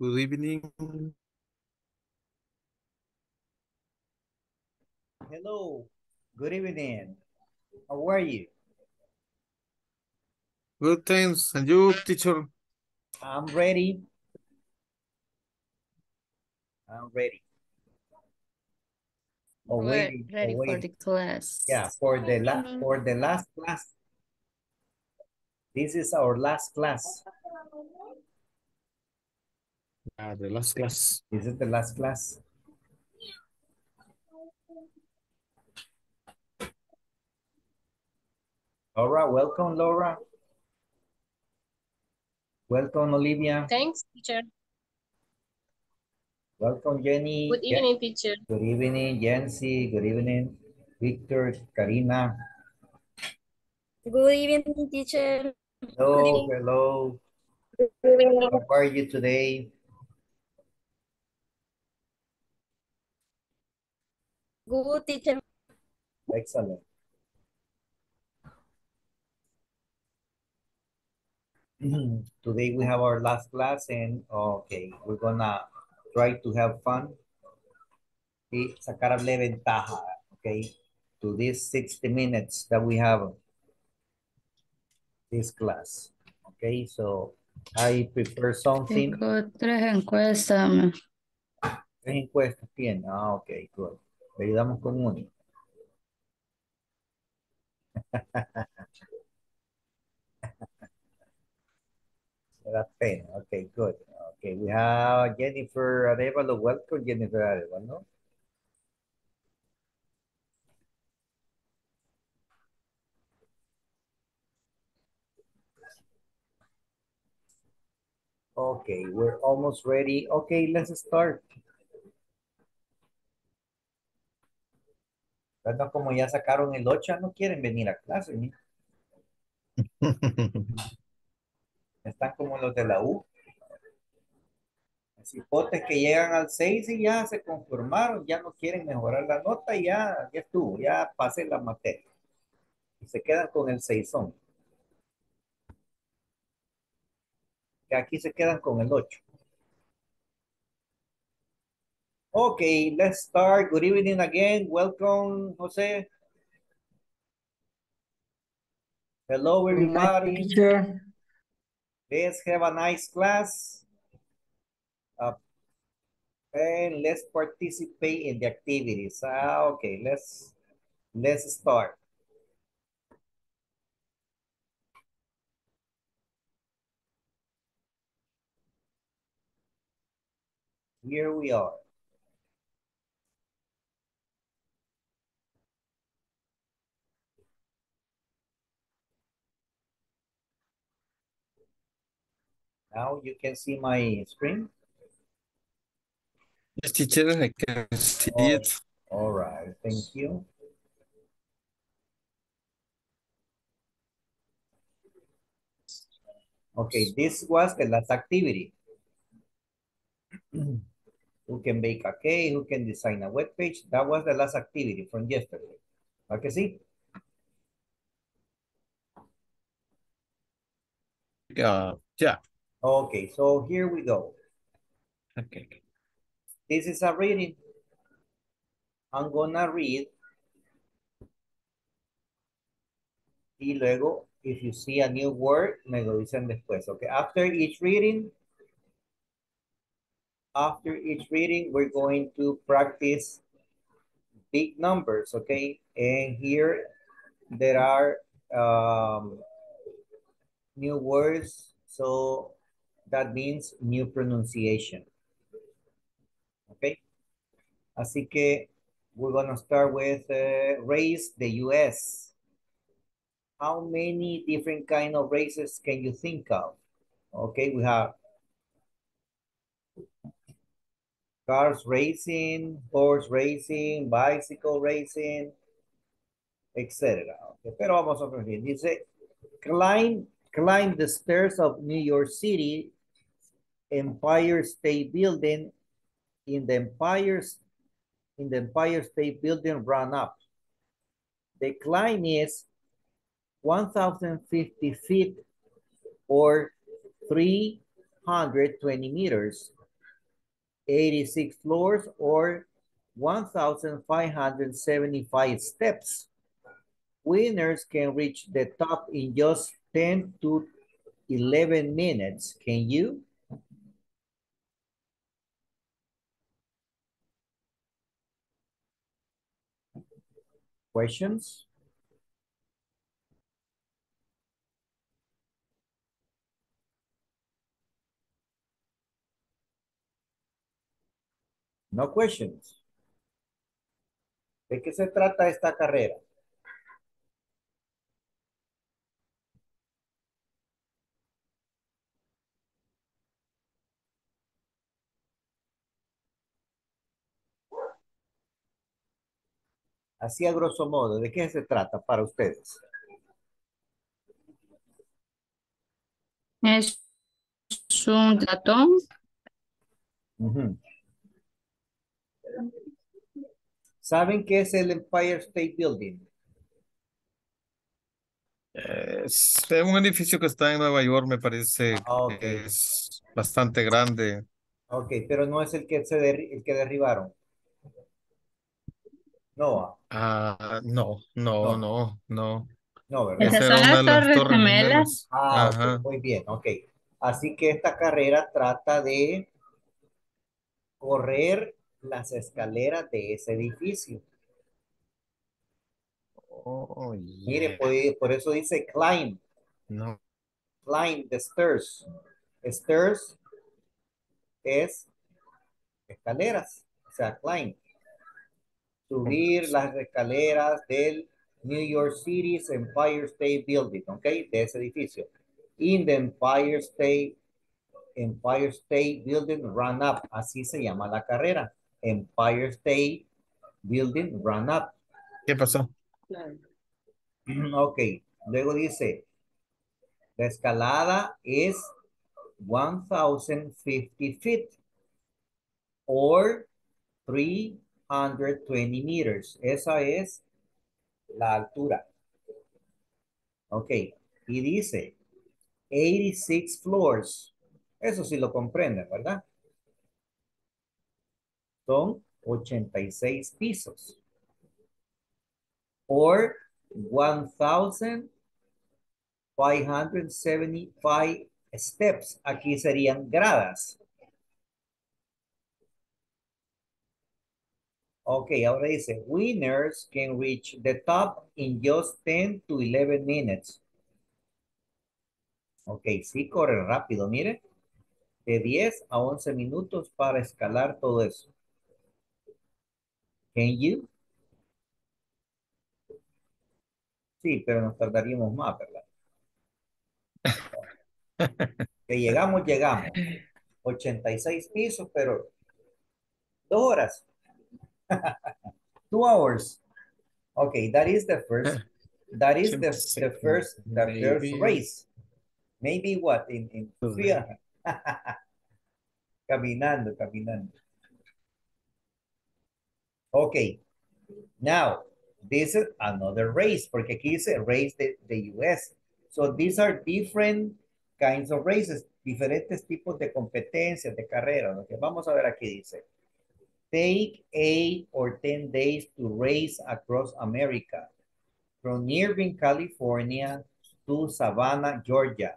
Good evening. Hello, good evening. How are you? Good thanks. And you, teacher? I'm ready. I'm ready. Oh, We're waiting, oh, ready for the class. Yeah, for the last for the last class. This is our last class. Ah, the last class. Is it the last class. Laura, welcome, Laura. Welcome, Olivia. Thanks, teacher. Welcome, Jenny. Good Yeah. evening, teacher. Good evening, Yancy. Good evening, Victor, Karina. Good evening, teacher. Hello, hello. How are you today? Good teacher. Excellent. Today we have our last class and okay, we're gonna try to have fun y sacarle ventaja, okay, to these 60 minutes that we have this class. Okay, so I prefer something. Tengo tres encuestas. Tres encuestas tiene. Ah, ok, good. Ayudamos con uno. Da pena. Okay, good. Okay, we have Jennifer Arevalo. Welcome, Jennifer Arevalo. Okay, we're almost ready. Okay, let's start. Bueno, como ya sacaron el 8, no quieren venir a clase. Están como los de la U. Los hipotes que llegan al 6 y ya se conformaron, ya no quieren mejorar la nota y ya, ya estuvo, ya pasé la materia. Y se quedan con el 6 Que aquí se quedan con el 8. Okay, let's start. Good evening again. Welcome, Jose. Hello, everybody. Teacher, Let's have a nice class. Uh, and let's participate in the activities. Ah, okay, let's let's start. Here we are. Now you can see my screen. Yes, teacher, I can see it. All right, thank you. Okay, this was the last activity. Who can bake a cake, who can design a web page. That was the last activity from yesterday. Okay, see? Uh, yeah. Okay, so here we go. Okay. This is a reading. I'm gonna read. Y luego, if you see a new word, me lo dicen después, okay? After each reading, after each reading, we're going to practice big numbers, okay? And here there are um, new words, so that means new pronunciation. Okay? Así que we're gonna start with uh, race the US. How many different kind of races can you think of? Okay, we have cars racing, horse racing, bicycle racing, etc. Okay, pero vamos a ver. Dice, climb, climb the stairs of New York City Empire State Building in the Empire, in the Empire State Building run up. The climb is 1,050 feet or 320 meters 86 floors or 1,575 steps. Winners can reach the top in just 10 to 11 minutes. Can you? No questions. ¿De qué se trata esta carrera? Así a grosso modo, ¿de qué se trata para ustedes? Es un ratón. ¿Saben qué es el Empire State Building? Es un edificio que está en Nueva York, me parece Ah, que es bastante grande. Ok, pero no es el que, se derri- el que derribaron. No, Ah, no, No. no, no, no. no, ¿verdad? Esas Esa son las Torres Torres Gemelas. Gemelas. Ah, Ajá. muy bien, ok. Así que esta carrera trata de correr las escaleras de ese edificio. Oh, Mire, por, por eso dice climb, No. climb the stairs. Stairs es escaleras, o sea, climb. Subir las escaleras del New York City's Empire State Building, ¿ok? De ese edificio. In the Empire State, Empire State Building Run Up, así se llama la carrera. Empire State Building Run Up. ¿Qué pasó? Ok, luego dice, la escalada es 1050 feet or 320 meters. Esa es la altura. Ok, y dice 86 floors. Eso sí lo comprenden, ¿verdad? Son 86 pisos. Or 1,575 steps. Aquí serían gradas. Ok, ahora dice, winners can reach the top in just 10 to 11 minutes. Ok, sí, corre rápido, mire. De 10 a 11 minutos para escalar todo eso. Can you? Sí, pero nos tardaríamos más, ¿verdad? Que llegamos, llegamos. 86 pisos, pero dos horas. Two hours. Okay, that is the first. That is the, the first the first race. Maybe what in in three hours. caminando, caminando. Okay. Now, this is another race, porque aquí dice race de, de US. So these are different kinds of races, diferentes tipos de competencias, de carreras. Lo que vamos a ver aquí dice. Take eight or 10 days to race across America, from Irving, California to Savannah, Georgia.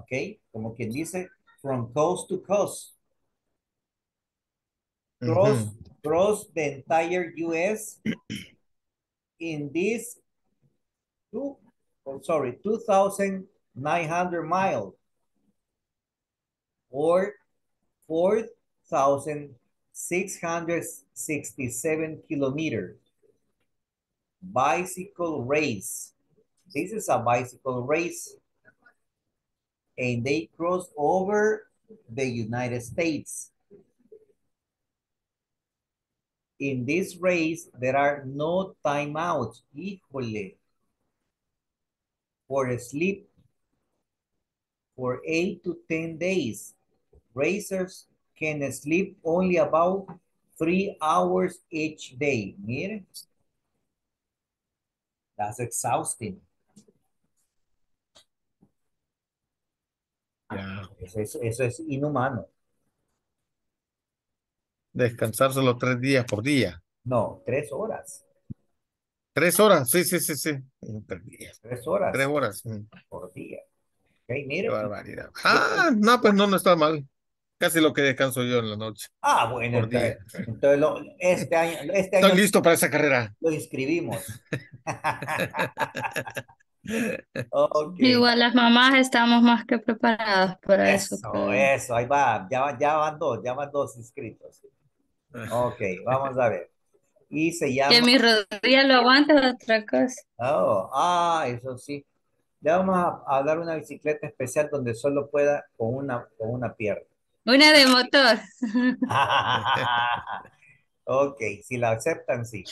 Okay, como quien dice, from coast to coast. Cross, Ujú. cross the entire US in this two, oh, sorry, 2,900 miles or 4,667 kilometers. Bicycle race. This is a bicycle race. And they cross over the United States. In this race, there are no timeouts. Híjole. For sleep for eight to 10 days. Racers can sleep only about three hours each day. Mire. That's exhausting. Ya. Eso, es- eso es inhumano. Descansar solo tres días por día. No, tres horas. Tres horas, sí, sí, sí, sí. Tres días. Tres horas Tres horas. mm, por día. Ok, Qué mire. barbaridad. Ah, no, pues no, no está mal. Casi lo que descanso yo en la noche. Ah, bueno, entonces, entonces lo- este año, este año Estoy listo para esa carrera. lo inscribimos. Ok. Igual las mamás estamos más que preparadas para eso. Eso, eso, ahí va, ya, van- ya van dos, ya van dos inscritos. Ok, vamos a ver. Y se llama, Que mi rodilla lo aguante otra cosa. oh, ah, eso sí. Le vamos a, a dar una bicicleta especial donde solo pueda con una, con una pierna. Una de motor. Ok, si la aceptan, sí.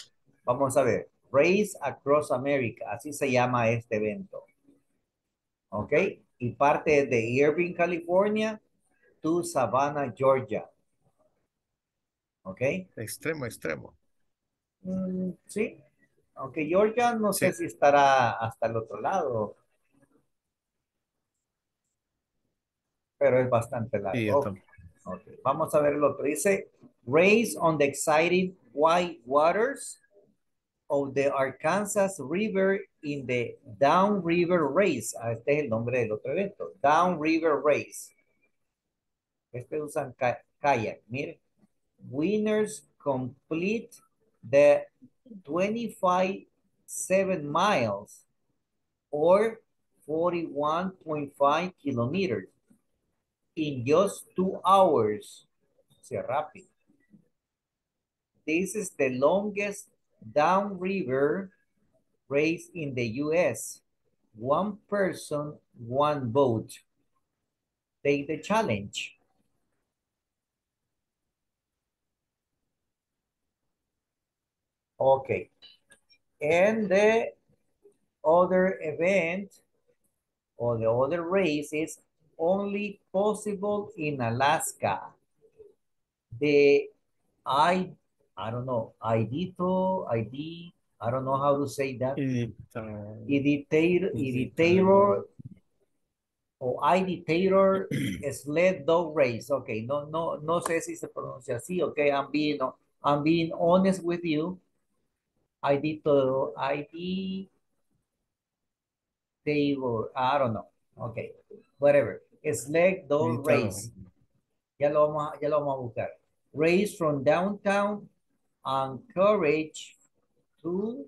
Vamos a ver. Race Across America, así se llama este evento. Ok, y parte de Irving, California, to Savannah, Georgia. Ok, Extremo, extremo. Mm, sí. Aunque Georgia no sé si estará hasta el otro lado. Pero es bastante largo. Sí, Vamos a ver el otro. Dice, race on the exciting white waters of the Arkansas River in the Down River Race. Ah, este es el nombre del otro evento. Down River Race. Este usan kayak. Mire. Winners complete the 25 7 miles or 41.5 kilometers in just two hours. O sea, rápido. This is the longest downriver race in the US. One person, one vote. Take the challenge. Okay. And the other event or the other race is only possible in Alaska. The I I don't know, Idito, ID, I don't know how to say that. Ah, Iditator, Iditator o Iditator sled dog race. Okay, no, no, no sé si se pronuncia así. Okay, I'm being, I'm being honest with you. Idito, ID Taylor, I don't know. Okay, whatever. Sled dog race. Ya lo vamos a, ya lo vamos a buscar. Race from downtown Anchorage to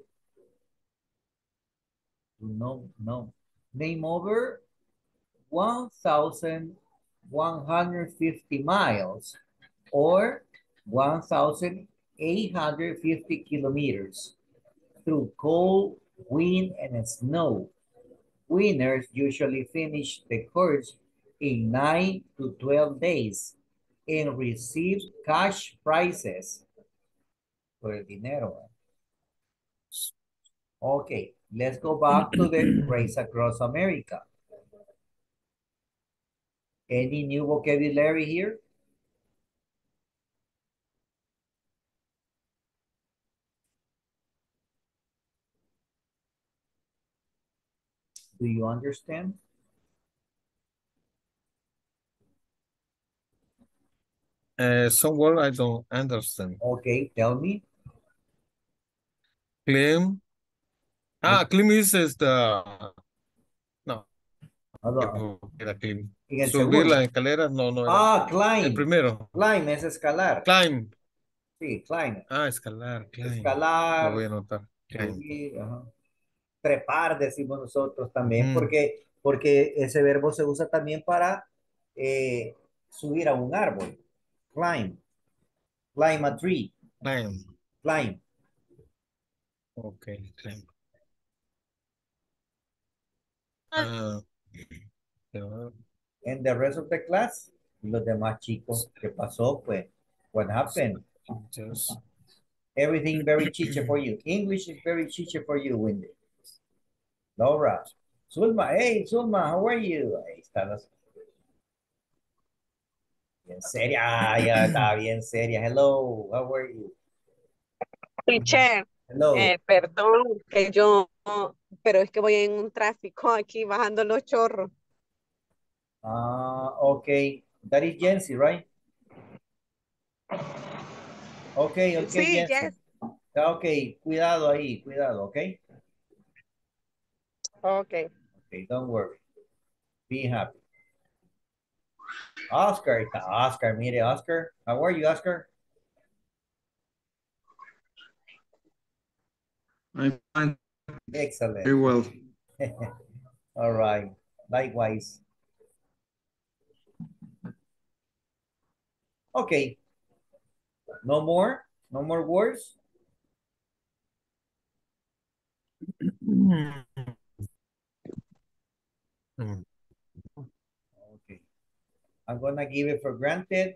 no, no. Nome over 1,150 miles or 1,850 kilometers through cold, wind, and snow. Winners usually finish the course in 9 to 12 days and receive cash prizes por el dinero. Okay, let's go back to the race across America. Any new vocabulary here? Do you understand? Uh, some word I don't understand. Okay, tell me. Claim. Ah, claim is, is the. No, Hold on. era claim. El Subir las escaleras, no, no era. Ah, El climb. primero. Climb es escalar. Climb. Sí, climb. Ah, escalar, climb. Lo Escalar. voy a anotar. Ajá. Trepar, decimos nosotros también, Mm. porque, porque ese verbo se usa también para eh, subir a un árbol. Climb. Climb a tree. Climb. Climb. Ok, climb. Ah, ya, And the rest of the class, los demás chicos, ¿qué pasó? Pues, what happened? just- Everything very chiche for you. English is very chiche for you, Wendy. Laura. Zulma, hey, Zulma, how are you? Ahí está la... Bien seria, ah, ya está bien seria. Hello, how are you? Teacher, Hello. eh, perdón que yo, pero es que voy en un tráfico aquí bajando los chorros. Ah, okay. That is Jency, right? Ok, ok, Sí, yes. Ok, cuidado ahí, cuidado, ok? Okay. Okay, don't worry. Be happy. Oscar, está Oscar, mire, Oscar. How are you, Oscar? I'm fine. Excellent. Very well. All right. Likewise. Okay. No more? No more words? Okay. Hmm. Hmm. I'm gonna give it for granted.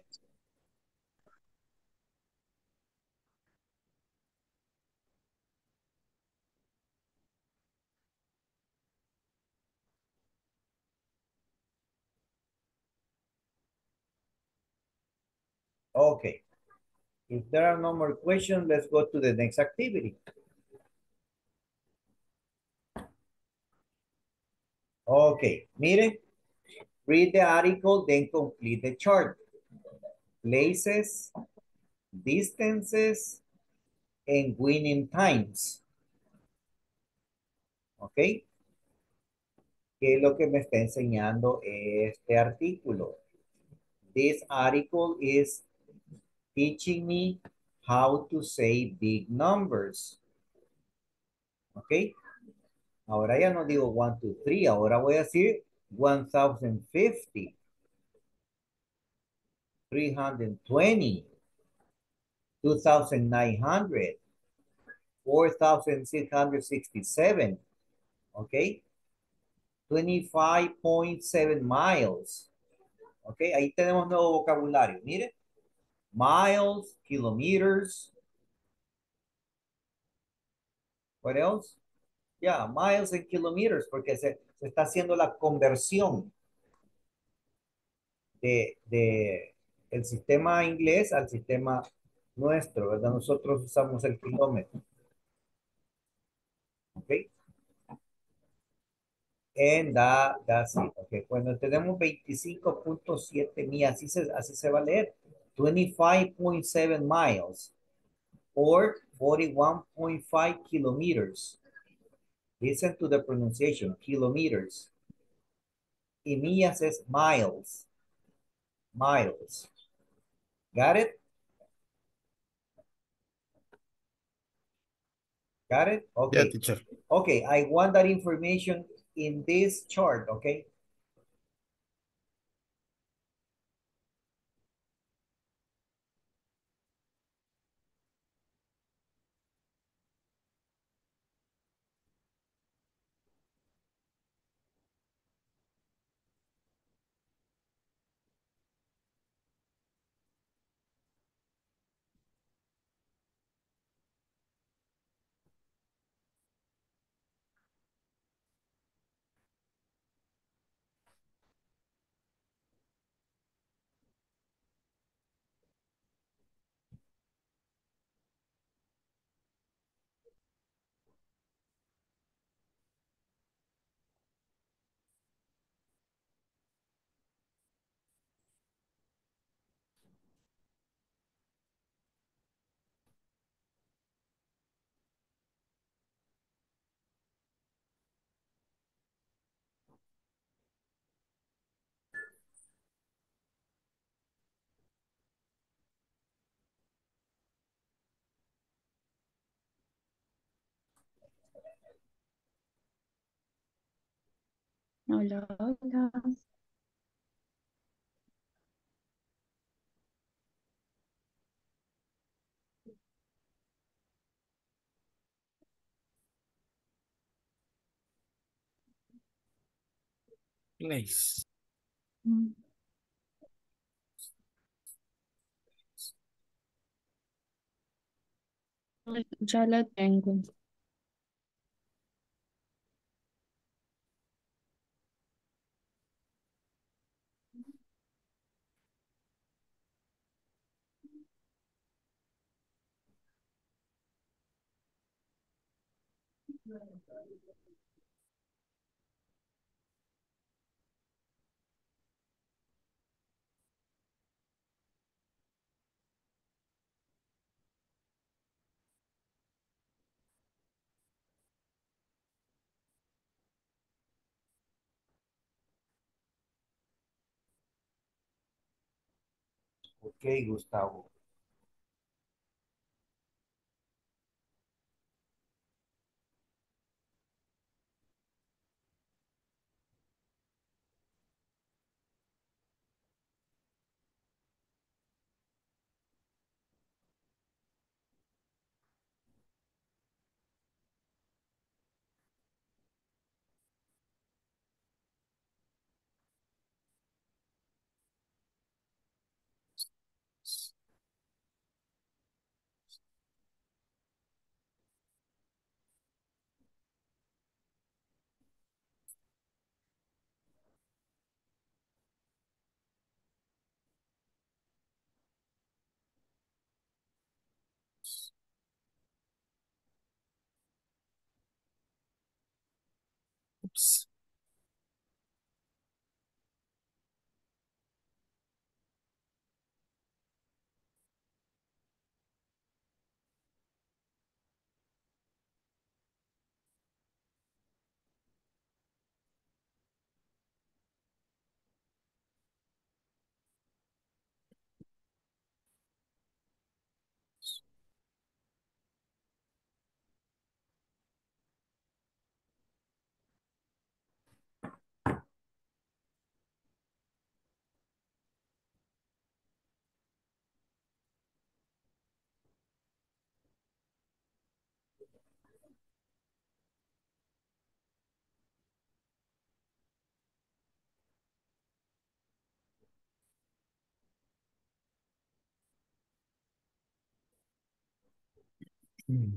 Okay. If there are no more questions, let's go to the next activity. Okay, miren. Read the article, then complete the chart. Places, distances, and winning times. Ok. ¿Qué es lo que me está enseñando este artículo? This article is teaching me how to say big numbers. Ok. Ahora ya no digo 1, 2, 3. Ahora voy a decir 1050. 320. 2900. 4667. Ok. 25.7 miles. Ok, ahí tenemos nuevo vocabulario. Mire. Miles, kilometers. What else? Yeah, miles and kilometers, porque se, está haciendo la conversión de, el sistema inglés al sistema nuestro, ¿verdad? Nosotros usamos el kilómetro. ¿Ok? And that, that's it. Ok, cuando tenemos 25.7 millas, así se, así se va a leer. 25.7 miles or 41.5 kilometers. Listen to the pronunciation, kilometers. Y says miles. Miles. Got it? Got it? Yeah, Okay. teacher. Okay, I want that information in this chart, okay? Hola, hola. Place. Mm. Ya la tengo. Ok, Gustavo. Hmm.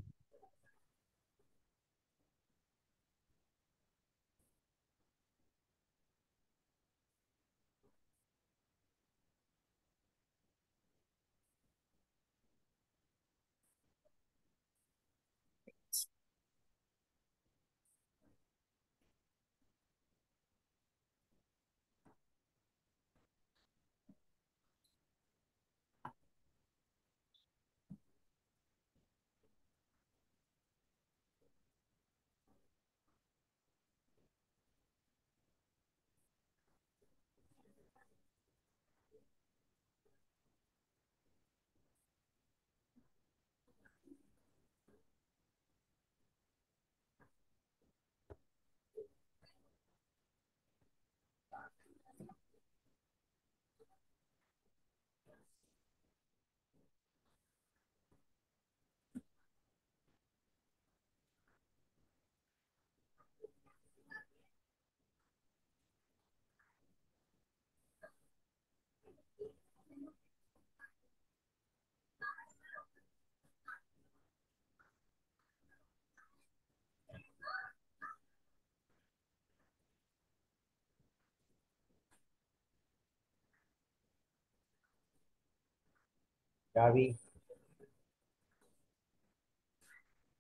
Gaby.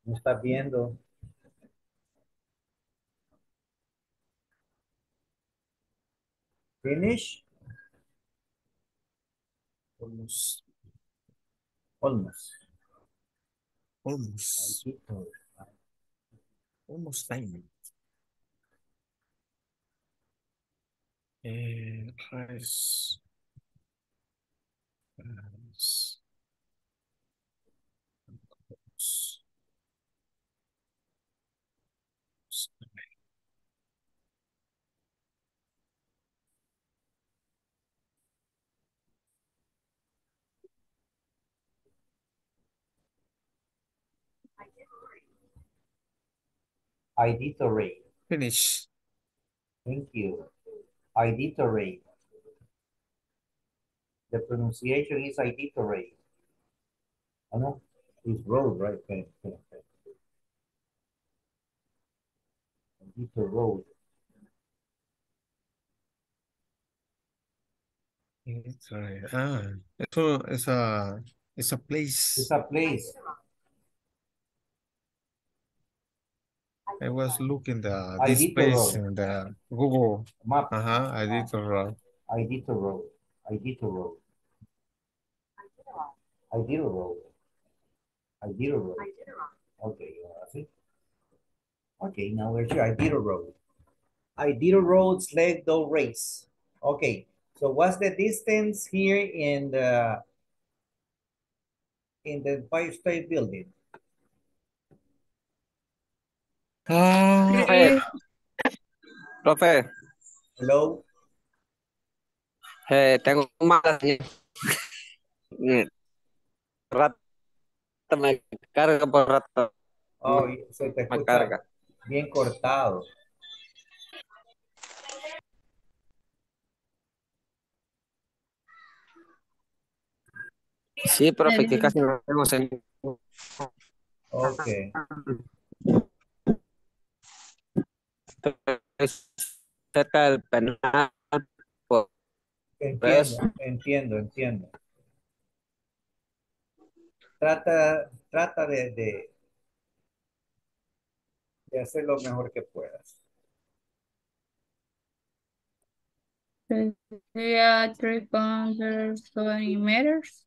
¿No estás viendo? Finish? Almost. Almost. Almost. Almost time. Eh, rice. Auditory. Finish. Thank you. Auditory. The pronunciation is auditory. I know it's road, right? Okay. Auditor road. It's right. Ah, esto es a, es a place. It's a place. I was looking the I this did place in the Google. Map. Uh-huh, I did the road. I did Audito road. I did Audito road. Audito road. Audito road. Okay, ahora sí. Okay, okay. now we're here. Audito road. Audito road sled dog race. Okay, So what's the distance here in the in the Empire State Building? Ah, Three, Profe, Hello? eh, tengo un mal. Mm. Rato me carga por rato Oh, se te me escucha carga. bien cortado. Sí, profe, que casi no tenemos el... Ok. Cerca del penal. por- Entiendo, entiendo, entiendo. Trata, trata de, de, de hacer lo mejor que puedas. yeah, three hundred twenty meters.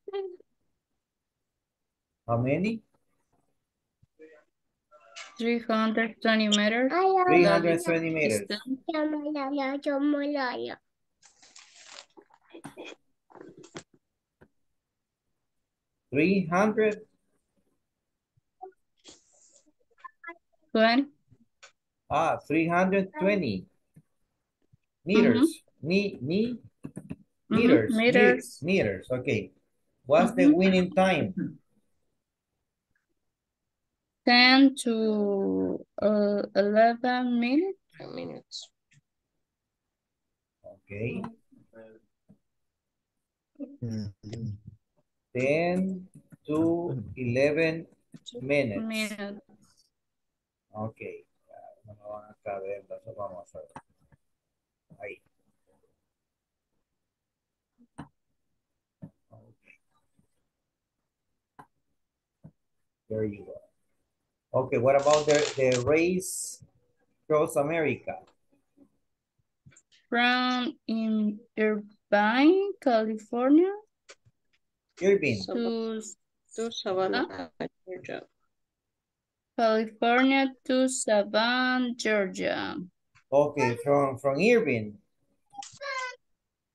How many? Three hundred twenty meters. 320 meters. distance. Three hundred, Twenty. ah, three hundred twenty meters. Me, me, Mhm, meters, me- Meters. meters, okay. What's the Mhm. winning time? Ten to uh, eleven minutes. Minutes. Okay, mm, ten to eleven minutes. Minutes. Ok, no me van a caber, entonces vamos a ver. Ahí. There you go. Okay, what about the, the race across America? From in Irvine, California Irving, to To Savannah, Georgia. California to Savannah, Georgia. okay, from, from Irving,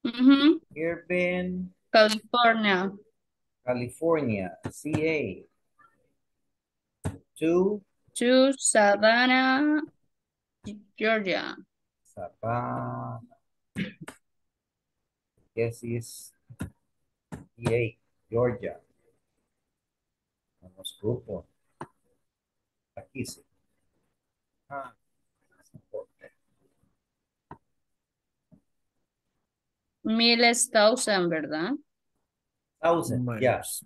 Mhm, Irvine. California California, CA. To to Savannah, Georgia. Savannah. Guess is EA, Georgia. Vamos grupo. Aquí sí. Ah. Miles thousand, ¿verdad? Thousand, minus.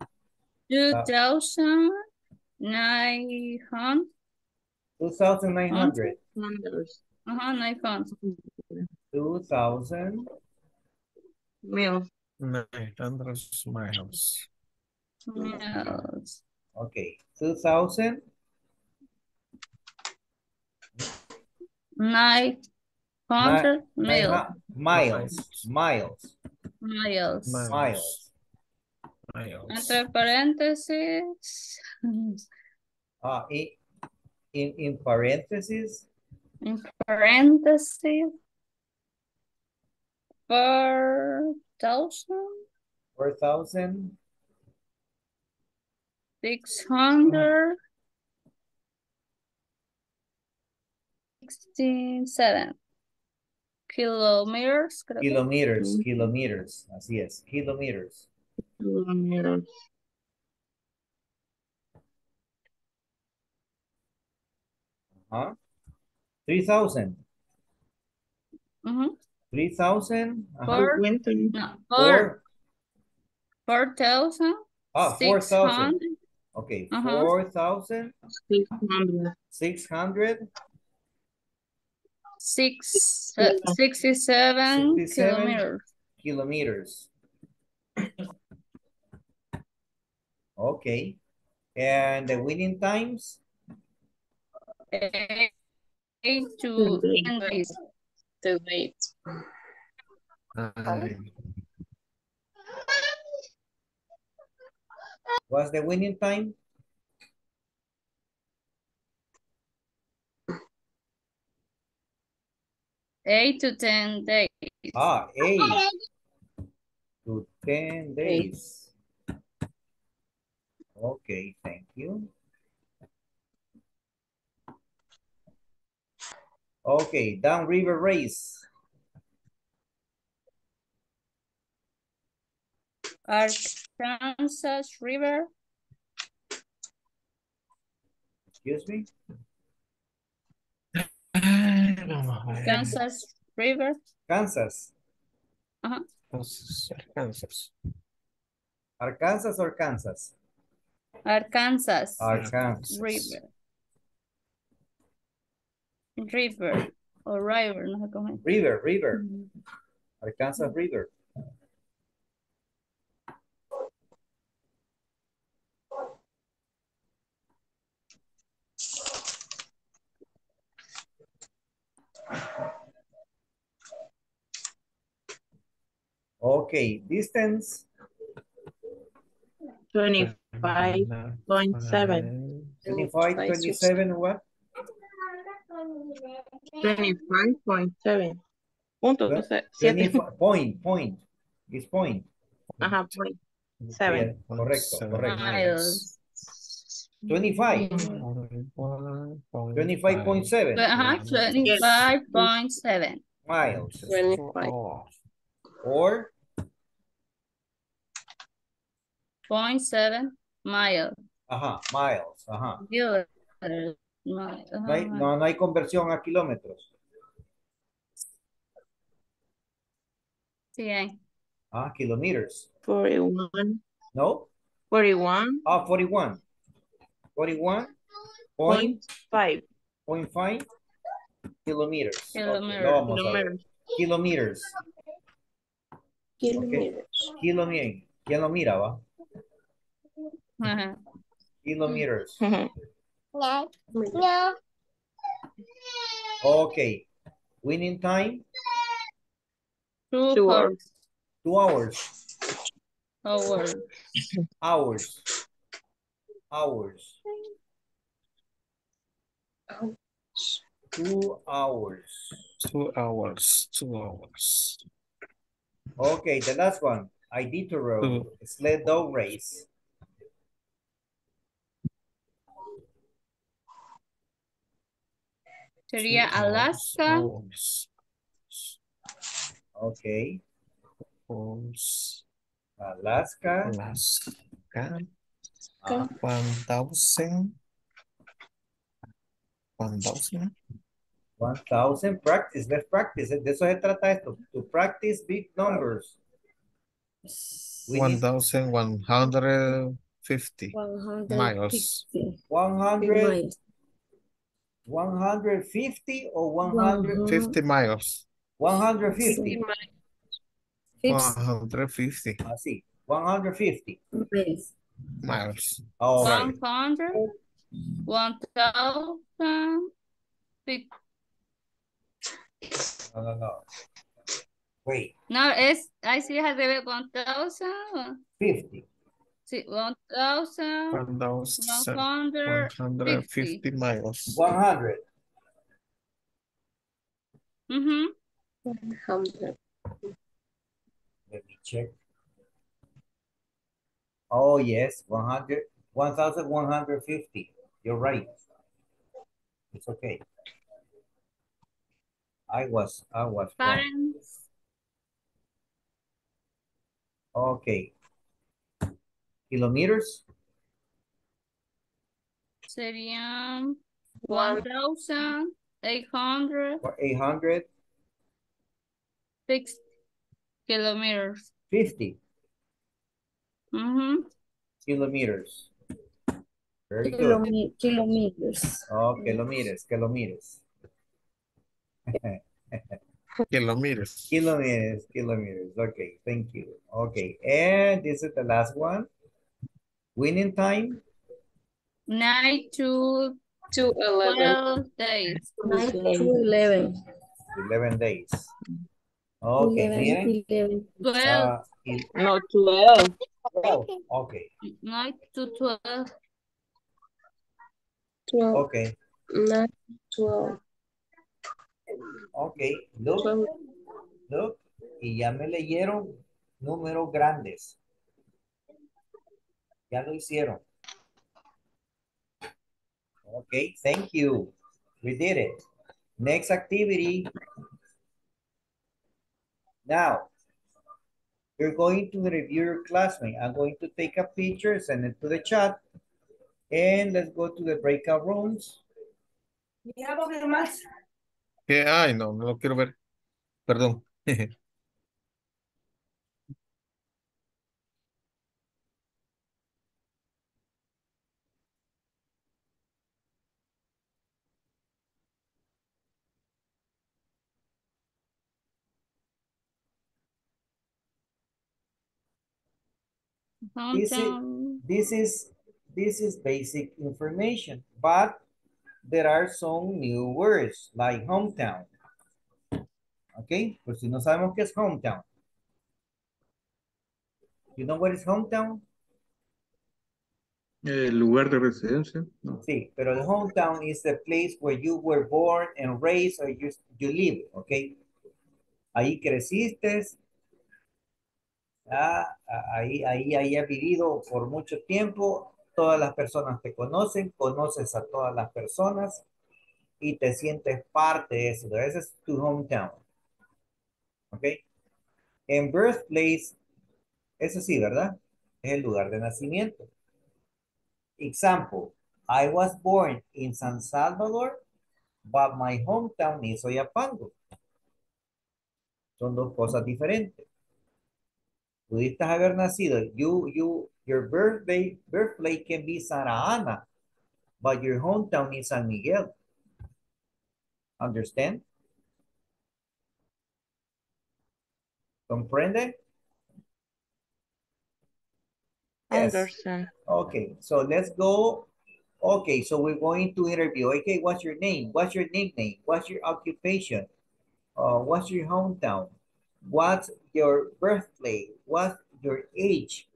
Two thousand nine hundred. Two thousand nine hundred. Numbers. Uh-huh, nine hundred. Two thousand, Mil. Nine hundred miles. Miles. okay, two thousand, Nine hundred nine mil. miles, miles, Miles. Miles. miles. Entre paréntesis. Ah, in, in, in parentheses, En paréntesis. Per thousand. four thousand, Six hundred. Sixteen, seven. Kilometers. kilometers, kilometers, así es, kilometers. Huh? Three thousand, Ujú. three thousand, uh-huh. Four, Winton. no, four, four, four thousand. ah, four six thousand, hundred, okay, Uh-huh. four thousand, Six hundred. six hundred, Six, uh, sixty-seven 67. kilometers. kilometers. Okay, and the winning times, Eight eight to Okay. ten days. The date. Nine. what's the winning time? Eight to ten days. Ah, eight, to 10 days. Okay, thank you. Okay, downriver race. Arkansas River, Excuse me? Vamos a ver. Kansas River, uh-huh. Kansas. Arkansas. Arkansas or Kansas? Arkansas Arkansas. River. River o River, no sé cómo es. River, river. Arkansas River. Okay, distance, Twenty-five point seven. 25, 27, what? Twenty-five point seven. Punto Well, se- siete. 25 point, point, it's point. Ajá, point. Seven. Yeah, correcto, correcto. Miles. 25, 25.7 Ajá, twenty-five point seven. miles. Twenty-five. Or Point seven mile. Ajá, miles, ajá. Dios, mile, No hay, no, no hay conversión a kilómetros. Sí, hay. Ah, kilometers. Forty-one. No? Forty-one Ah, 41. 41 point, point five point five kilometers. Ok, Kilometers. Kilometers. ¿Quién lo mira, va? Ajá. Kilometers. Mm-hmm. Ujú. Ok. Winning time, Two Two hours. two hours. Hours. Hours. Hours. Two hours. Two hours, two hours. Okay, the last one. Iditarod, Two. Mm-hmm. sled dog race. Sería Alaska, hours, Alaska. Alaska. Ah, One thousand. One thousand. 1000 practice, let's practice. De eso se trata esto. To practice big numbers. We One thousand one hundred fifty miles. 100, 150 or 100, Fifty miles. 150. One hundred fifty Así, 150. miles. All right. one hundred, one thousand, fif- No, no, no. Wait, no, es, ahí sí es al revés, one thousand, 50. sí, one thousand, One one thousand one hundred, hundred fifty. fifty miles. 100. mhm, Let me check. Oh, yes, 100, 1,150. You're right. It's okay. I was, I was wrong. parents, Okay. Kilometers, serían one thousand, eight hundred, or 850. six kilometers. Mhm, kilometers. Very good. Kilometers. Oh, kilometers, kilometers. Kilometers. Kilometers, kilometers. Okay, thank you. Okay, and this is the last one. Winning time, nine to eleven. twelve days. Nine to eleven. 11 days. Okay, miren. Eleven. Twelve, ah, y- No, twelve. oh, okay, nine to twelve. Twelve. okay, Nine, twelve. okay. Look, look. Y ya me leyeron Números grandes. Ya lo hicieron. Okay, thank you. We did it. Next activity. Now, you're going to review your classmate. I'm going to take a picture, send it to the chat. And let's go to the breakout rooms. ¿Qué? Ay, no, no lo quiero ver. Perdón. This is, this is, this is basic information, but there are some new words like hometown. Okay, pues si no sabemos qué es hometown. You know what is hometown? El lugar de residencia. No. Sí, pero el hometown is the place where you were born and raised or you, you live, okay? Ahí creciste, ah, ahí, ahí, ahí has vivido por mucho tiempo, todas las personas te conocen, conoces a todas las personas y te sientes parte de eso. Ese es tu hometown, ok? En birthplace, eso sí, ¿verdad? Es el lugar de nacimiento. Example, I was born in San Salvador, but my hometown is Oyapango. Son dos cosas diferentes. Pudiste haber nacido, you, you, your birthday, birthplace can be Santa Ana, but your hometown is San Miguel. Understand? ¿Comprende? Yes. Anderson. Okay, so let's go. Okay, so we're going to interview. Okay, what's your name? What's your nickname? What's your occupation? Uh, what's your hometown? What's your birthplace? What's your age?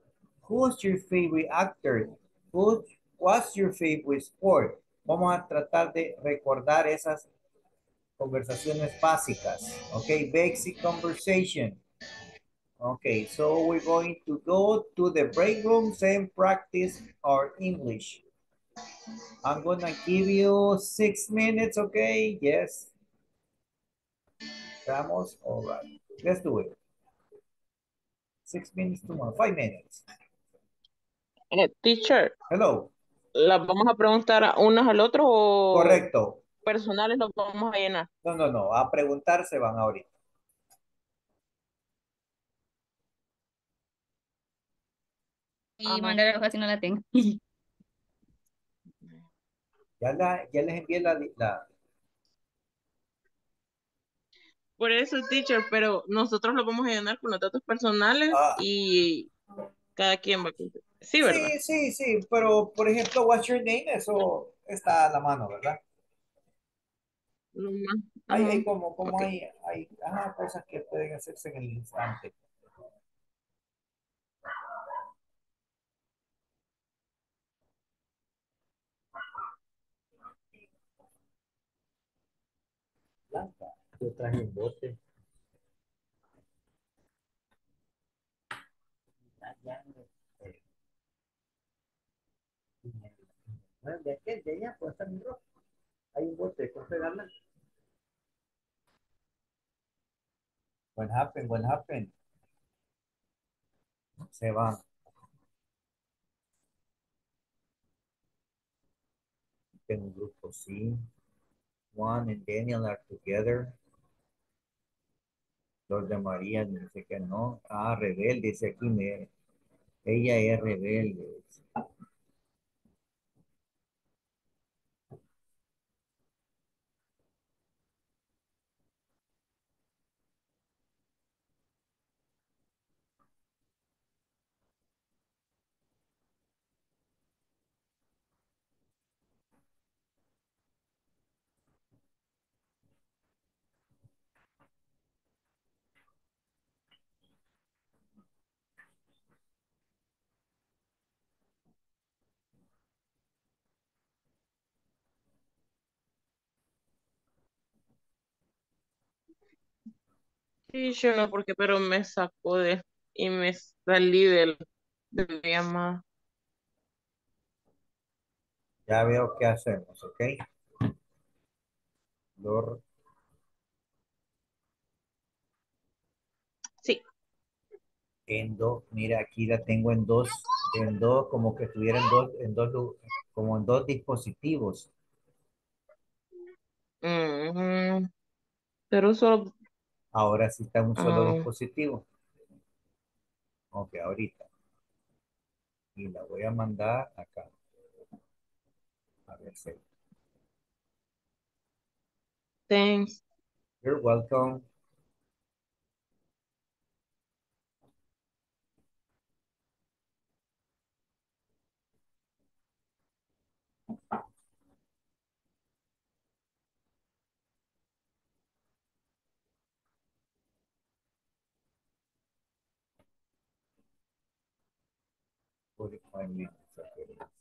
Who's your favorite actor? What's your favorite sport? Vamos a tratar de recordar esas conversaciones básicas. Okay, basic conversation. Okay, so we're going to go to the break rooms and practice our English. I'm gonna give you six minutes, okay? Yes. Vamos, all right. Let's do it. Six minutes to one, five minutes. Eh, teacher, Hello, ¿las vamos a preguntar a unos al otro o correcto. personales los vamos a llenar? No, no, no, a preguntar se van ahorita. Y Ajá. mandar hoja si no la tengo. Ya, la, ya les envié la, la, Por eso, teacher, pero nosotros los vamos a llenar con los datos personales Ah. y cada quien va a contestar. Sí, ¿verdad? Sí, sí, sí, pero por ejemplo, what's your name? Eso está a la mano, ¿verdad? Lo más- Hay, ajá. hay como, como hay, hay ajá, cosas que pueden hacerse en el instante. Blanca, yo traje un bote. De aquel, de allá, puede estar mi ropa. Hay un bote de café blanca. What happened? What happened? Se va. En un grupo, sí. Juan and Daniel are together. Los de María dice que no. Ah, rebelde, dice aquí, me, ella es rebelde. Sí, yo no, porque pero me sacó de... y me salí del, de la llamada. Ya veo qué hacemos, ¿ok? Sí. en dos, mira, aquí la tengo en dos, en dos, como que estuviera en dos, en dos, como en dos dispositivos. Pero solo, Ahora sí un solo Ah. dispositivo. Ok, ahorita. Y la voy a mandar acá. A ver si. thanks. You're welcome. Forty-five minutes. okay. Permiso.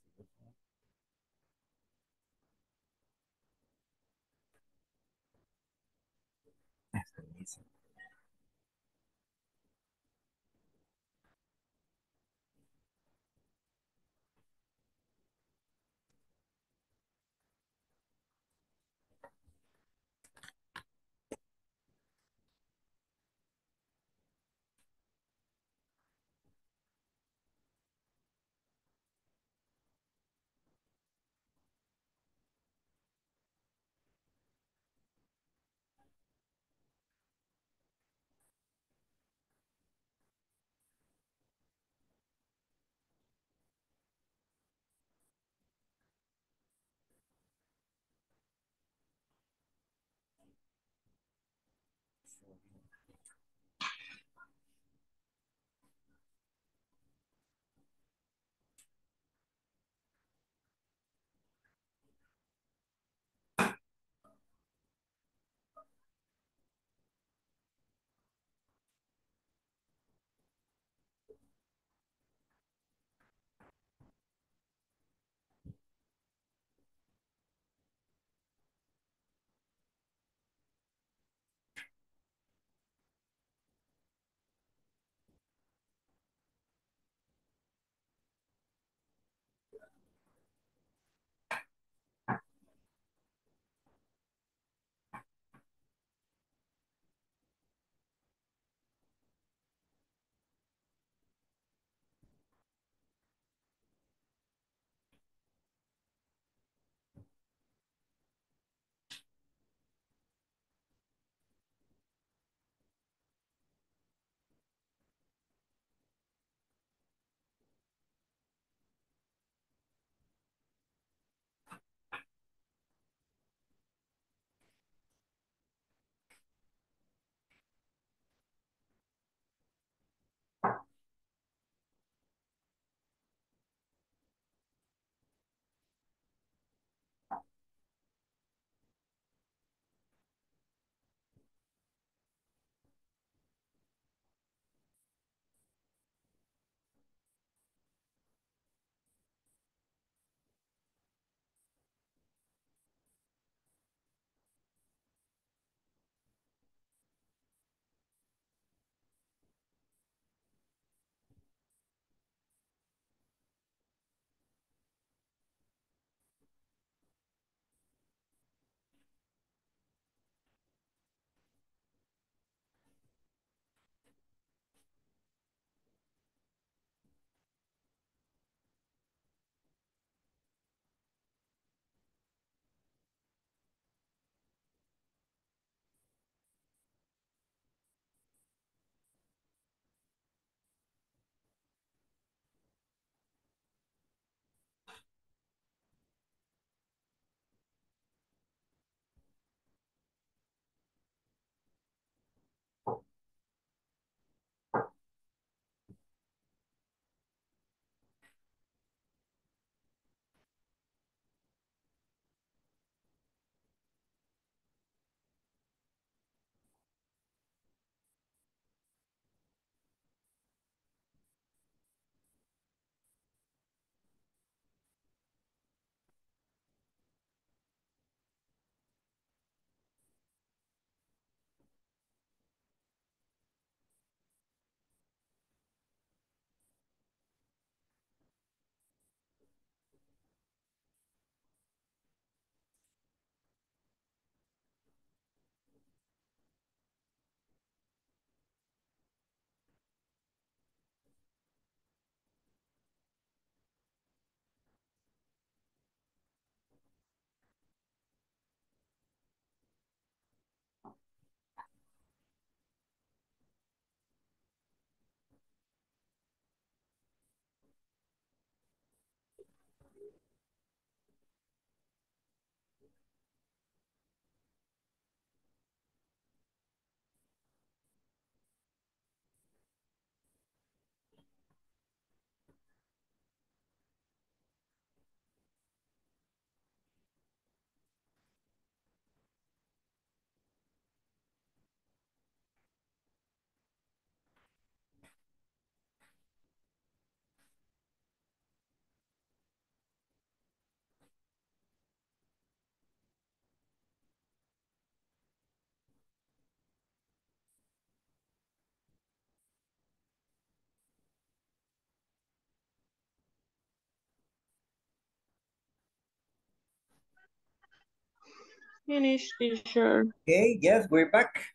Finish, teacher. Okay, yes, we're back.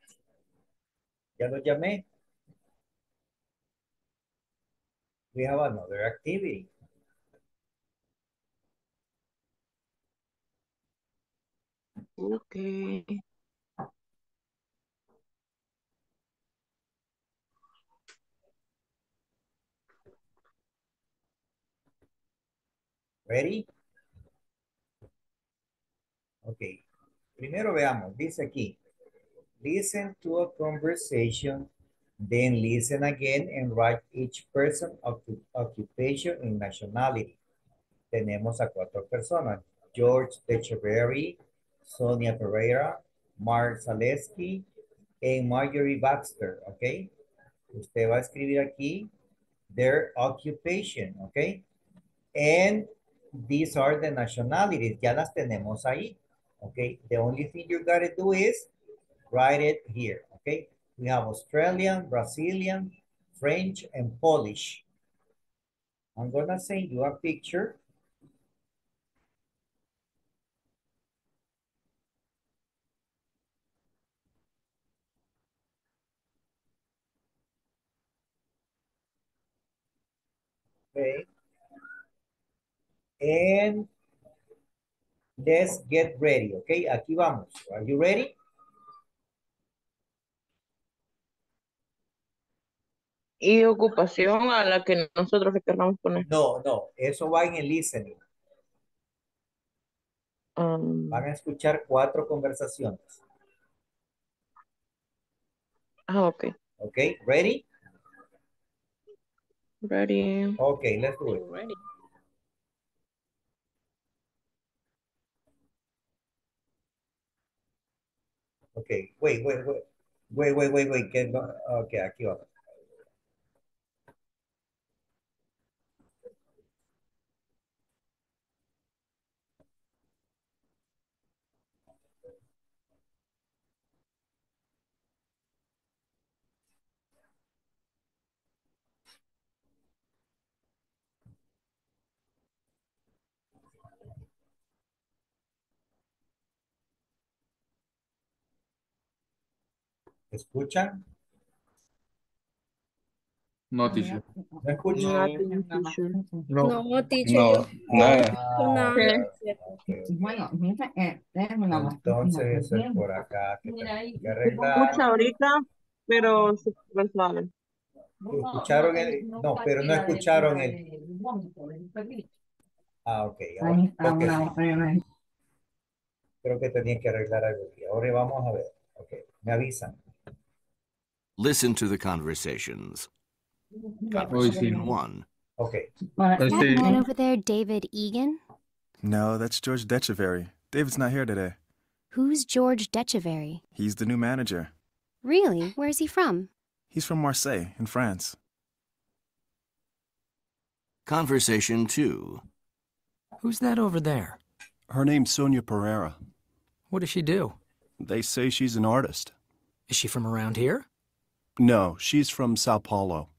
Ya lo llamé. We have another activity. Okay. Ready? Ok. Primero veamos, dice aquí. Listen to a conversation, then listen again and write each person occu- occupation and nationality. Tenemos a cuatro personas. George Decheverry, Sonia Pereira, Mark Zaleski, and Marjorie Baxter, ¿ok? Usted va a escribir aquí their occupation, ¿ok? And these are the nationalities. Ya las tenemos ahí. Okay. The only thing you gotta do is write it here. Okay. We have Australian, Brazilian, French, and Polish. I'm gonna send you a picture. Okay. And let's get ready, okay? Aquí vamos. Are you ready? Y ocupación a la que nosotros le queramos poner. No, no, eso va en el listening. Um, Van a escuchar cuatro conversaciones. ah, ok. Okay, ready? Ready. Okay, let's do it. Ready. Okay, wait, wait, wait. Wait, wait, wait, wait. que uh, no- Okay, aquí. ¿Escuchan? No, teacher. ¿No escuchan? No, No, teacher. no, nada. Ok, ok. Entonces, es por acá que que arreglar. Escucha ahorita, pero súper suave. ¿Escucharon el? No, pero no escucharon el. Ah, ok. ahora- ok, sí. Creo que tenía que arreglar algo. aquí. Ahora vamos a ver. Ok, me avisan. Listen to the conversations. Conversation one. Ok, Is That Este, man over there, David Egan? No, that's George Decheverry. David's not here today. Who's George Decheverry? He's the new manager. Really? Where's he from? He's from Marseille, in France. Conversation two. Who's that over there? Her name's Sonia Pereira. What does she do? They say she's an artist. Is she from around here? No, she's from Sao Paulo.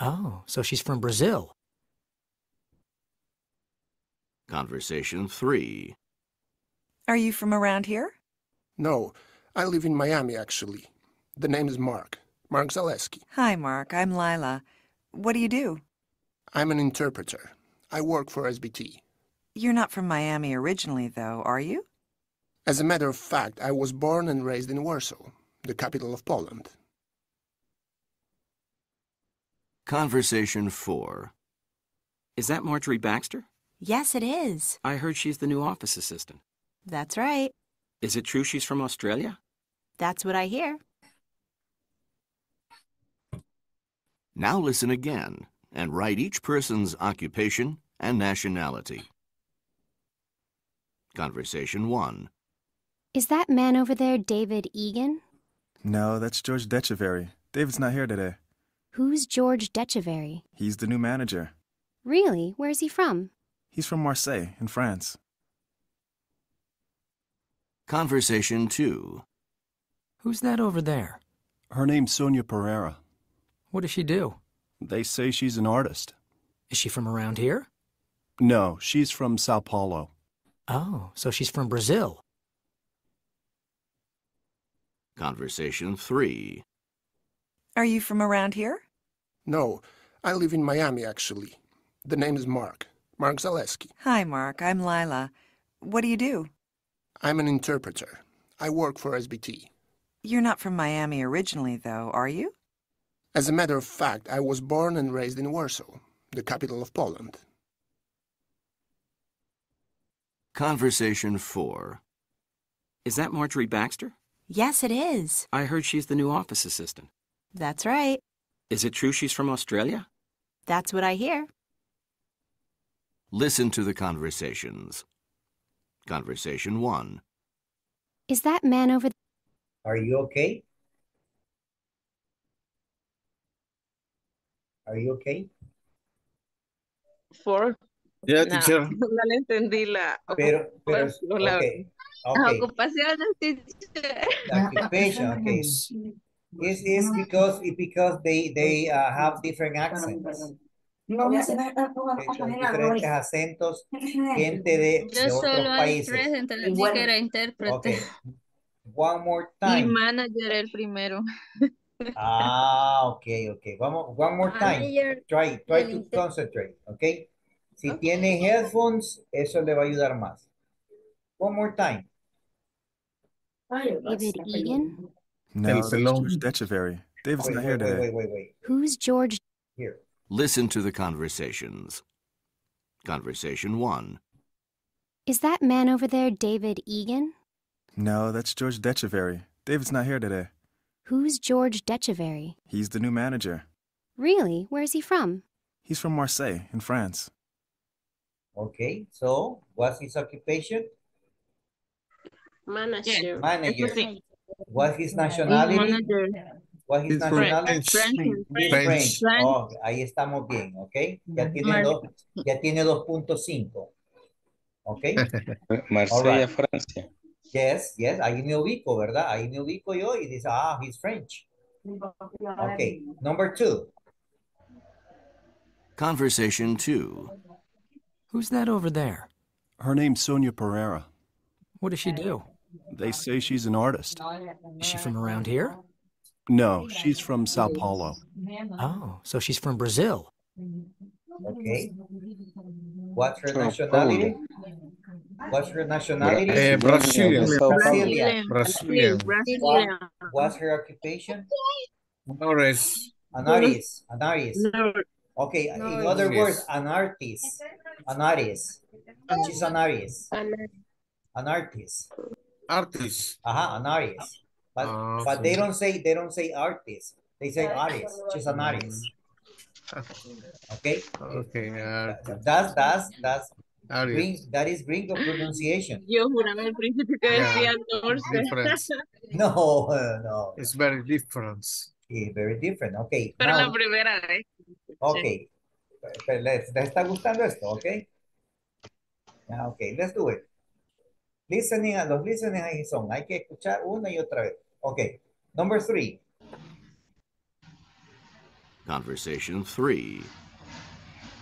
Oh, so she's from Brazil. Conversation three. Are you from around here? No, I live in Miami, actually. The name is Mark. Mark Zaleski. Hi, Mark. I'm Lila. What do you do? I'm an interpreter. I work for SBT. You're not from Miami originally, though, are you? As a matter of fact, I was born and raised in Warsaw, the capital of Poland. Conversation four. Is that Marjorie Baxter? Yes, it is. I heard she's the new office assistant. That's right. Is it true she's from Australia? That's what I hear. Now listen again and write each person's occupation and nationality. Conversation one. Is that man over there, David Egan? No, that's George Decheverry. David's not here today. Who's George Decheverry? He's the new manager. Really? Where's he from? He's from Marseille, in France. Conversation two. Who's that over there? Her name's Sonia Pereira. What does she do? They say she's an artist. Is she from around here? No, she's from Sao Paulo. Oh, so she's from Brazil. Conversation 3. Are you from around here? No, I live in Miami, actually. The name is Mark. Mark Zaleski. Hi, Mark. I'm Lila. What do you do? I'm an interpreter. I work for SBT. You're not from Miami originally, though, are you? As a matter of fact, I was born and raised in Warsaw, the capital of Poland. Conversation 4. Is that Marjorie Baxter? Yes, it is. I heard she's the new office assistant. That's right. Is it true she's from Australia? That's what I hear. Listen to the conversations. Conversation 1. Is that man over Are you okay? Are you okay? For. Yeah, No, teacher. no le entendí la Pero, pero, ocupación, la okay, verdad. okay. Ocupaciones, teacher. Occupation, okay. It's, it's because, it's because they, they uh, have different accents. Okay, diferentes acentos, gente de, de otros solo países. dije que era intérprete. Okay. One more Y time. manager el primero. Ah, okay, okay. Vamos, one more time. Manager Try, try to concentrate, okay? Si tiene headphones, eso le va a ayudar más. One more time. Egan? No, El that's pelón. George Detcheverry. David's Wait, not here wait, wait, today. wait, wait, wait. Who's George? Here. Listen to the conversations. Conversation 1. Is that man over there David Egan? No, that's George Detcheverry. David's not here today. Who's George Detcheverry? He's the new manager. Really? Where's he from? He's from Marseille, in France. Okay, so what's his occupation? Manager. Manager. Sí. What's his nationality? Manager. What's his nationality? French. He's French. French. French. Oh, ahí estamos bien, ¿ok? Ya tiene Mar- dos, ya tiene 2.5. ¿Ok? Marsella, Alright. Francia. Yes, yes, ahí me ubico, ¿verdad? Ahí me ubico yo y dice, ah, he's French. Okay, number two. Conversation 2. Who's that over there? Her name's Sonia Pereira. What does she do? They say she's an artist. Is she from around here? No, she's from Sao Paulo. Oh, so she's from Brazil. Okay. What's her nationality? What's her nationality? Eh, Brazilian. Brazilian. Brazilian. Brazilian. What's her occupation? Norris. An artist, an artist. No, Okay, in other words, an artist, an artist. She's an artist, an artist. Artist. Aha, an artist. But, Ah, but they don't say, they don't say artist. They say artist. She's an artist. Okay? Okay, artist. That's, that's, that's, Artist. green, that is gringo pronunciation. yo juraba al principio que Yeah, decía Norse. No, no. It's very different. Yeah, very different. Okay. Pero now- la primera vez. Ok. Pero ¿Les, les está gustando esto? Ok. Ah, ok, let's do it. Listening, los listening ahí son. Hay que escuchar una y otra vez. Ok. Number three. Conversation 3.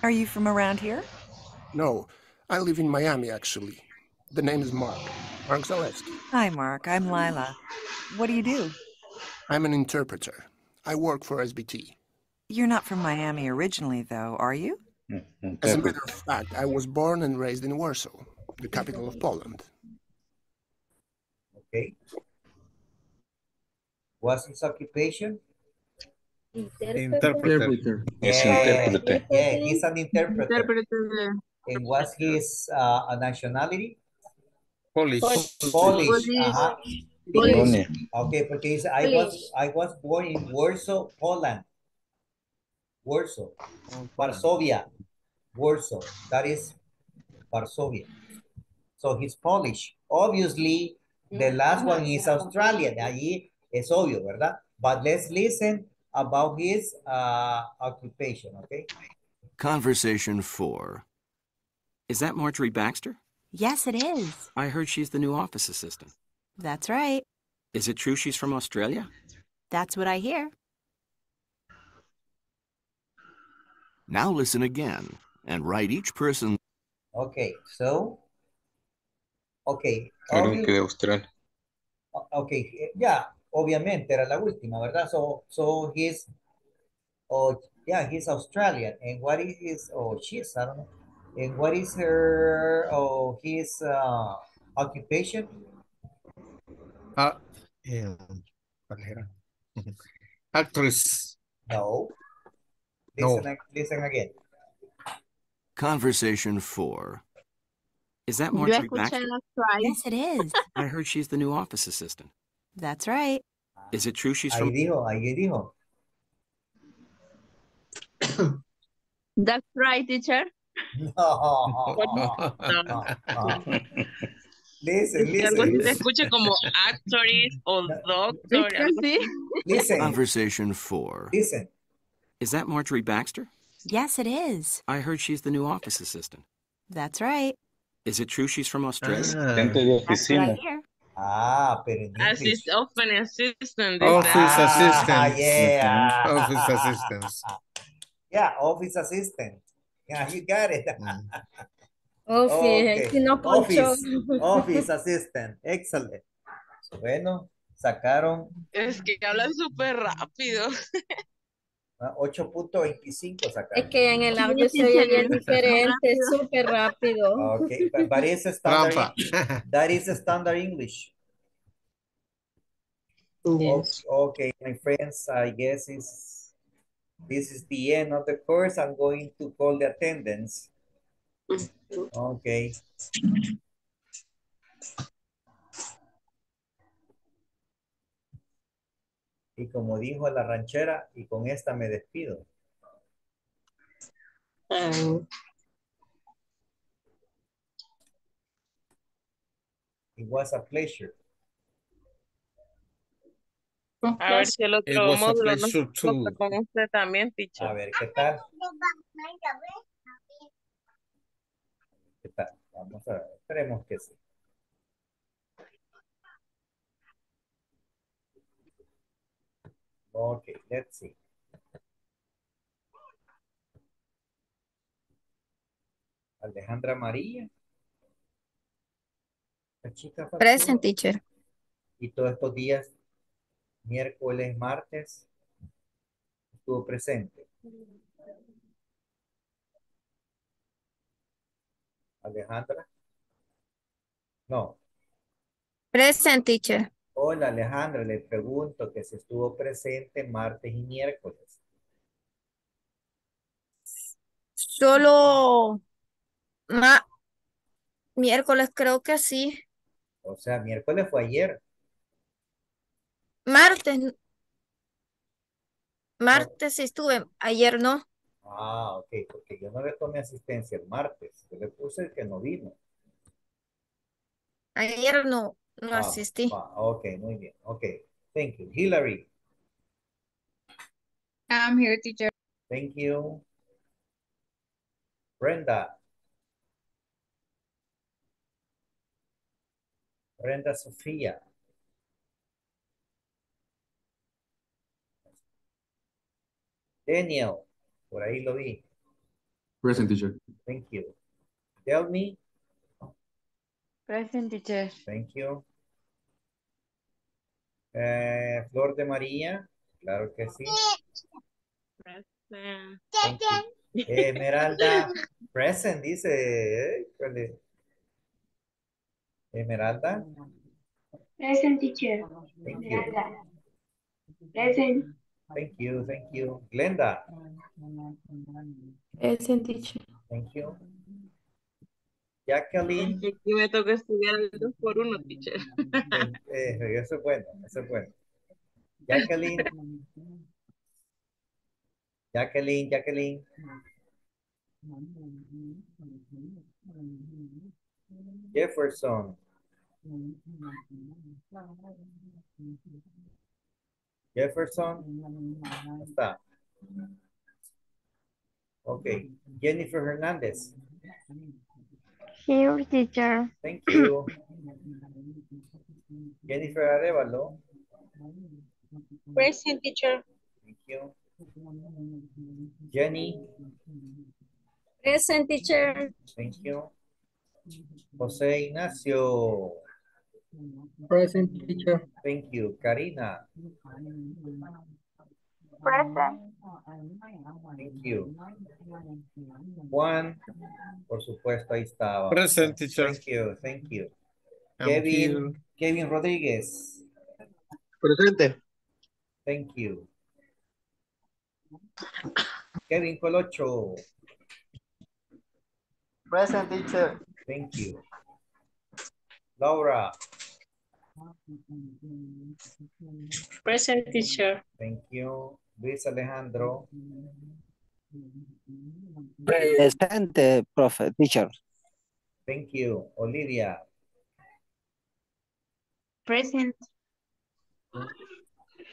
Are you from around here? No, I live in Miami, actually. The name is Mark. Mark Zaleski. Hi, Mark. I'm Lila. What do you do? I'm an interpreter. I work for SBT. You're not from Miami originally, though, are you? As a matter of fact, I was born and raised in Warsaw, the capital of Poland. Okay. What's his occupation? Interpreter. Es Yeah, intérprete. yeah, he's an interpreter. Intérprete. And what's his uh, nationality? Polish. Polish. Polish. Ajá. Uh-huh. Polonia. Okay, because dice, I was, I was born in Warsaw, Poland. Warsaw, Varsovia, Warsaw, that is Varsovia. So he's Polish. Obviously, the last one is Australian. Allí es obvio, ¿verdad? But let's listen about his uh, occupation, okay? Conversation 4. Is that Marjorie Baxter? Yes, it is. I heard she's the new office assistant. That's right. Is it true she's from Australia? That's what I hear. Now listen again and write each person. Okay, so, okay. Creo que obvi- de Australia. Okay, yeah, obviamente era la última, ¿verdad? So, so he's, oh, yeah, he's Australian. And what is his, oh, she's, I don't know. And what is her, oh, his uh, occupation? Ah, eh, ¿cuál era? Actress. No. No. Listen, ag- listen again. Conversation 4. Is that Yo Marjorie escuché Baxter? Yes, it is. I heard she's the new office assistant. That's right. Is it true she's Ahí from dijo, ahí dijo. That's right, teacher. No, no, no. Listen, Es que algo así se listen. escucha como actress o doctor. Es que algo sí. Listen, Conversation 4. listen. Is that Marjorie Baxter? Yes, it is. I heard she's the new office assistant. That's right. Is it true she's from Australia? Asistente de I oficina. Ah, pero. Assist, open assistant. Office. Ah, assistant. yeah. Office assistants. Yeah, office assistant. Yeah, you got it. Office, Okay. no. Office, office assistant. Excellent. Bueno, sacaron Es que hablan súper rápido. ah, 8.25 Es sacaron. que en el audio se oye bien diferente, súper rápido. Okay, but, but it's standard, Trampa. that is standard English. Yes. Okay, my friends, I guess is this is the end of the course. I'm going to call the attendance. Okay. Y como dijo la ranchera, y con esta me despido. Ah, It was a pleasure. A ver si el It otro was a módulo toca con usted también, teacher. A ver, ¿qué tal? ¿Qué tal? Vamos a ver, esperemos que sí. Okay, let's see. Alejandra María. La chica. Present, teacher. Y todos estos días, miércoles, martes, estuvo presente. Alejandra. No. Present, teacher. Hola Alejandra, le pregunto que si estuvo presente martes y miércoles. Solo ma- miércoles creo que sí. O sea, miércoles fue ayer. Martes, martes sí estuve, ayer no. Ah, ok, porque yo no le tomé asistencia el martes. Yo le puse el que no vino. Ayer no, no Ah, asistí. ah, ok, muy bien. Ok, thank you. Hillary, I'm here, teacher. thank you. Brenda. Brenda Sofía. Daniel, por ahí lo vi. Present teacher. Thank you. Tell me. Present, teacher. Thank you. Eh, Flor de María, claro que sí. Present. You. Esmeralda, present, dice. eh, ¿cuál es? Esmeralda, Present teacher. thank you. Present. Thank you, thank you. Glenda, Present teacher. thank you. Jacqueline, Aquí me toca estudiar el dos por uno, teacher. eh, eh, eso es bueno, eso es bueno. Jacqueline, Jacqueline, Jacqueline. Jefferson, Jefferson, ¿dónde está? Ok, Jennifer Hernández, Here teacher. thank you. Jennifer Arevalo, Present teacher. thank you. Jenny, Present teacher. thank you. José Ignacio, Present teacher. Thank you. Karina. Present. Thank you. Juan, por supuesto, ahí estaba. Present, teacher. Thank you, thank you. Thank Kevin, you. Kevin Rodríguez. Presente. Thank you. Kevin Colocho. Present teacher. Thank you. Laura. Present teacher. Thank you. Luis Alejandro. Presente, profe, teacher. Thank you. Olivia. Present.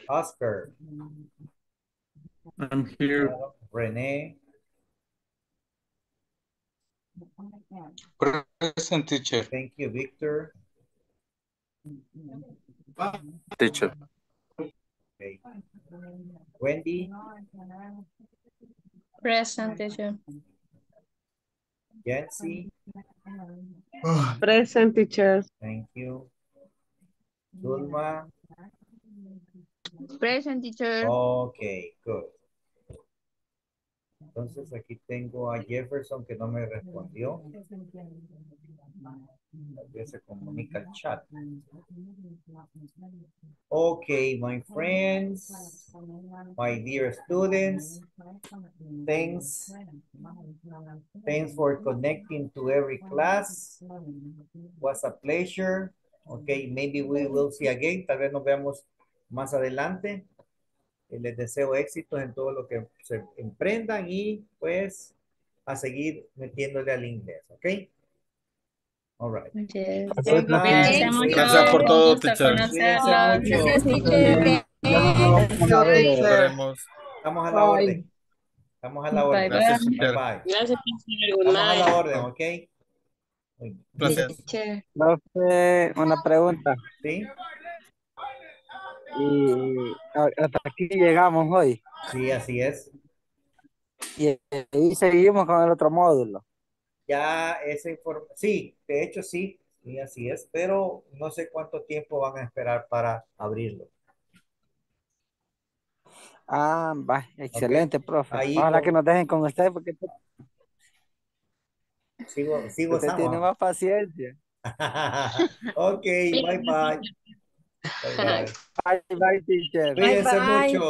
Oscar. I'm here. Renee. Present teacher. Thank you, Victor. Teacher. Okay. Wendy. Present teacher. Yancy. Present teacher. Thank you. Zulma. Present teacher. Ok, good. Entonces aquí tengo a Jefferson que no me respondió. Vez se comunica chat. Okay, my friends, my dear students, thanks. Thanks for connecting to every class. Was a pleasure. Okay, maybe we will see again. Tal vez nos veamos más adelante. Eh, Les deseo éxitos en todo lo que se emprendan y pues a seguir metiéndole al inglés, ¿ok? All right. Yes. Good night. Gracias por todo, teacher. Gracias, teacher. Estamos a la orden. Estamos a la orden. Gracias, Bye, teacher. bye. Gracias, teacher. Estamos a la orden, ¿ok? Gracias. Profe, una pregunta. ¿Sí? Y hasta aquí llegamos hoy. Sí, así es. Y ahí seguimos con el otro módulo. Ya esa información, sí, de hecho sí, sí, así es, pero no sé cuánto tiempo van a esperar para abrirlo. Ah, va, excelente, profe. Ahí Ojalá con- que nos dejen con usted porque Sigo, sigo usted tiene más paciencia. Ok, bye bye. Bye bye. Bye, bye, teacher. Cuídense mucho.